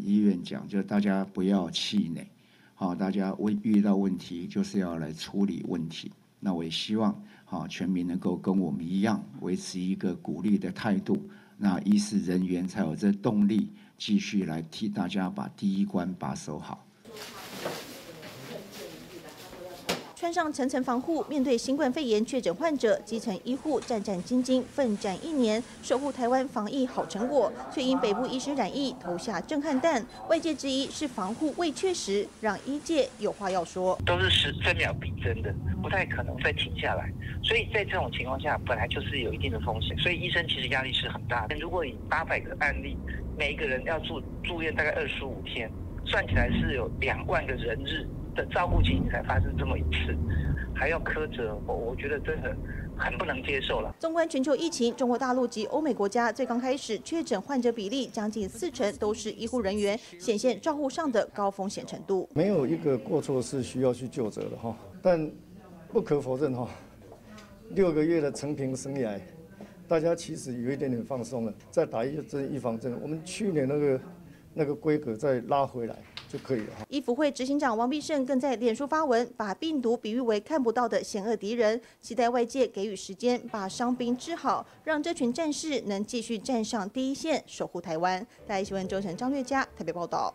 医院讲，就大家不要气馁，好，大家问遇到问题就是要来处理问题。那我也希望，好，全民能够跟我们一样，维持一个鼓励的态度，那医师人员才有这动力继续来替大家把第一关把守好。穿上层层防护，面对新冠肺炎确诊患者，基层医护战战兢兢，奋战一年，守护台湾防疫好成果，却因北部医师染疫投下震撼弹。外界质疑是防护未确实，让医界有话要说。都是十分秒必争的，不太可能再停下来。所以在这种情况下，本来就是有一定的风险，所以医生其实压力是很大的。如果以八百个案例，每一个人要住住院大概二十五天，算起来是有两万个人日。的照顾期才发生这么一次，还要苛责我，我觉得真的很不能接受了。纵观全球疫情，中国大陆及欧美国家最刚开始确诊患者比例将近四成都是医护人员，显现照护上的高风险程度。没有一个过错是需要去就责的哈，但不可否认哈，六个月的成平生涯，大家其实有一点点放松了，再打一针预防针。我们去年那个那个规格再拉回来。就可以了。医福会执行长王必胜更在脸书发文，把病毒比喻为看不到的险恶敌人，期待外界给予时间把伤兵治好，让这群战士能继续站上第一线守护台湾。大新闻周晨张略佳特别报道。